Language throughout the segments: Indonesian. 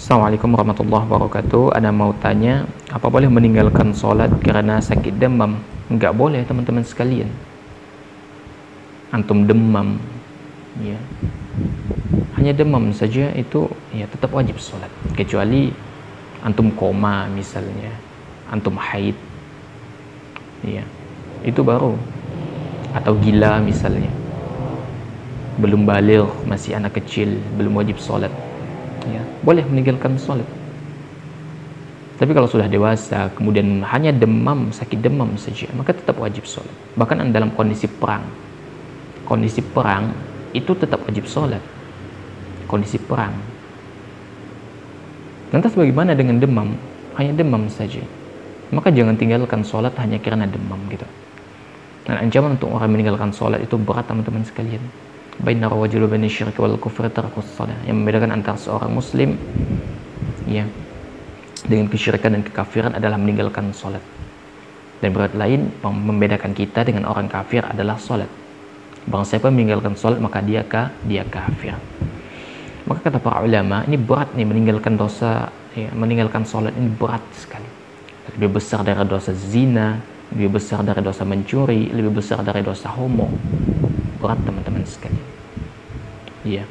Assalamualaikum warahmatullahi wabarakatuh. Ada mau tanya Apa boleh meninggalkan sholat karena sakit demam? Enggak boleh teman-teman sekalian. Antum demam ya. Hanya demam saja itu ya tetap wajib sholat Kecuali Antum koma misalnya Antum haid ya. Itu baru. Atau gila misalnya. Belum balik Masih anak kecil Belum wajib sholat ya, boleh meninggalkan sholat. Tapi kalau sudah dewasa kemudian hanya demam sakit demam saja maka tetap wajib sholat. Bahkan dalam kondisi perang. Kondisi perang itu tetap wajib sholat. Kondisi perang. Lantas bagaimana dengan demam? Hanya demam saja. Maka jangan tinggalkan sholat hanya karena demam gitu. Dan ancaman untuk orang meninggalkan sholat itu berat teman-teman sekalian bainar wajil bain syirik wal kufri tarkus salah yang membedakan antara seorang muslim ya dengan kesyirikan dan kekafiran adalah meninggalkan salat dan berat lain membedakan kita dengan orang kafir adalah salat Bang siapa meninggalkan salat maka dia ka dia kafir. Maka kata para ulama ini berat nih meninggalkan dosa ya, meninggalkan salat ini berat sekali. Lebih besar dari dosa zina lebih besar dari dosa mencuri lebih besar dari dosa homo berat teman-teman sekalian. Iya.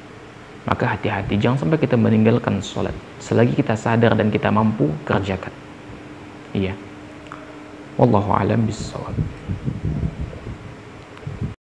Maka hati-hati jangan sampai kita meninggalkan sholat. Selagi kita sadar dan kita mampu kerjakan. Iya. Wallahu alam bisawab